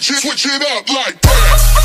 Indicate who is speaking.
Speaker 1: switch it, switch it up like that.